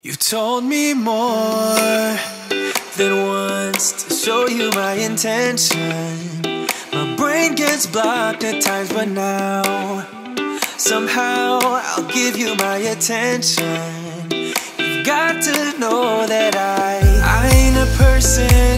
You told me more than once to show you my intention. My brain gets blocked at times, but now somehow I'll give you my attention. You've got to know that I, I ain't a person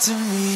To me.